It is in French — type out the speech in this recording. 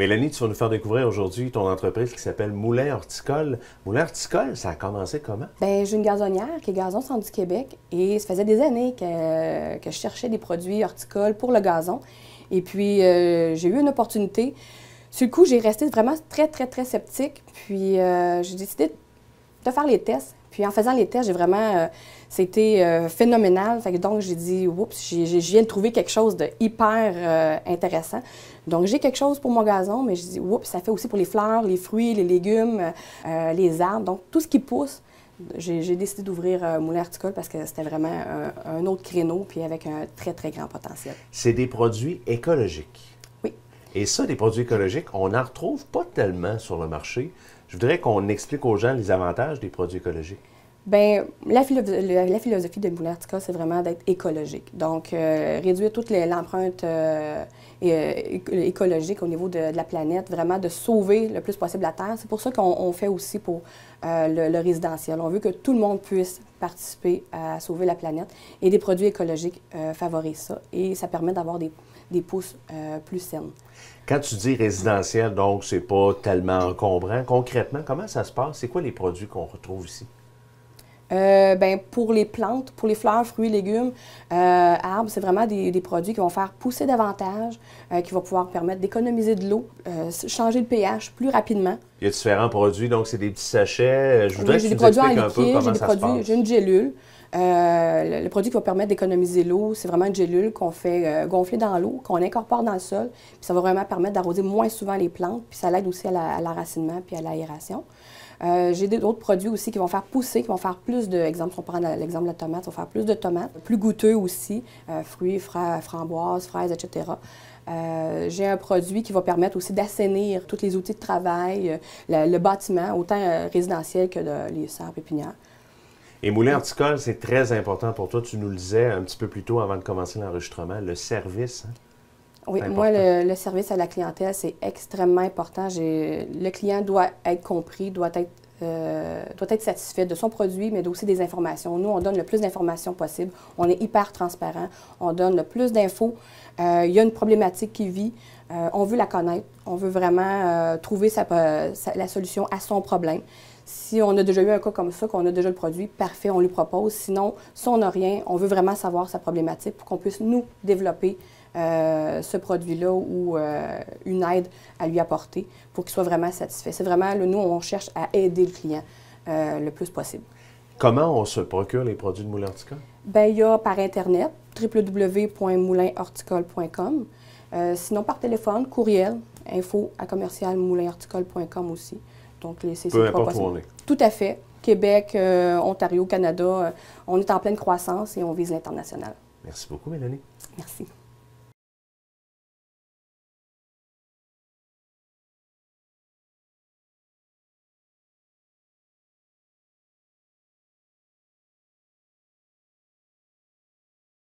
Mélanie, tu vas nous faire découvrir aujourd'hui ton entreprise qui s'appelle Moulin Horticole. Moulin Horticole, ça a commencé comment? Bien, j'ai une gazonnière qui est Gazon Centre du Québec et ça faisait des années que, que je cherchais des produits horticoles pour le gazon. Et puis, euh, j'ai eu une opportunité. Sur le coup, j'ai resté vraiment très, très, très sceptique. Puis, euh, j'ai décidé de faire les tests. Puis, en faisant les tests, j'ai vraiment. Euh, c'était euh, phénoménal. Fait que donc, j'ai dit, oups, je viens de trouver quelque chose de hyper euh, intéressant. Donc, j'ai quelque chose pour mon gazon, mais je dis, oups, ça fait aussi pour les fleurs, les fruits, les légumes, les arbres. Donc, tout ce qui pousse. J'ai décidé d'ouvrir moulin horticole parce que c'était vraiment un, un, autre créneau, puis avec un très, très grand potentiel. C'est des produits écologiques. Et ça, des produits écologiques, on n'en retrouve pas tellement sur le marché. Je voudrais qu'on explique aux gens les avantages des produits écologiques. Bien, la, philosophie de Moulin Hortica, c'est vraiment d'être écologique. Donc, euh, réduire toute l'empreinte euh, euh, écologique au niveau de, la planète, vraiment de sauver le plus possible la Terre. C'est pour ça qu'on fait aussi pour le, résidentiel. On veut que tout le monde puisse participer à sauver la planète et des produits écologiques favorisent ça et ça permet d'avoir des, des, pousses plus saines. Quand tu dis résidentiel, donc c'est pas tellement encombrant, concrètement, comment ça se passe? C'est quoi les produits qu'on retrouve ici? Euh, ben, pour les plantes, pour les fleurs, fruits, légumes, euh, arbres, c'est vraiment des, produits qui vont faire pousser davantage, euh, qui vont pouvoir permettre d'économiser de l'eau, changer le pH plus rapidement. Il y a différents produits, donc c'est des petits sachets. Je voudrais que tu nous expliques un peu comment ça produits, se passe. J'ai une gélule. Le, produit qui va permettre d'économiser l'eau, c'est vraiment une gélule qu'on fait gonfler dans l'eau, qu'on incorpore dans le sol. Puis ça va vraiment permettre d'arroser moins souvent les plantes, puis ça l'aide aussi à l'enracinement puis à l'aération. Euh, j'ai d'autres produits aussi qui vont faire pousser, qui vont faire plus de, exemple, si on prend l'exemple de la tomate, vont faire plus de tomates, plus goûteux aussi, euh, fruits, framboises, fraises, etc. Euh, j'ai un produit qui va permettre aussi d'assainir tous les outils de travail, le, bâtiment, autant résidentiel que les serres pépinières. Et Moulin Horticole, c'est très important pour toi. Tu nous le disais un petit peu plus tôt avant de commencer l'enregistrement, le service. Hein? Oui, moi, le, service à la clientèle, c'est extrêmement important. Le client doit être compris, doit être, euh, doit être satisfait de son produit, mais aussi des informations. Nous, on donne le plus d'informations possible. On est hyper transparent. On donne le plus d'infos. Euh, il y a une problématique qui vit. Euh, on veut la connaître. On veut vraiment trouver la solution à son problème. Si on a déjà eu un cas comme ça, qu'on a déjà le produit, parfait, on lui propose. Sinon, si on n'a rien, on veut vraiment savoir sa problématique pour qu'on puisse nous développer euh, ce produit-là ou euh, une aide à lui apporter pour qu'il soit vraiment satisfait. C'est vraiment, nous, on cherche à aider le client euh, le plus possible. Comment on se procure les produits de Moulin Horticole? Bien, il y a par Internet, www.moulinhorticole.com. sinon, par téléphone, courriel, info à commercialmoulinhorticole.com aussi. Donc, c'est Peu importe où on est. Tout à fait. Québec, Ontario, Canada, on est en pleine croissance et on vise l'international. Merci beaucoup, Mélanie. Merci.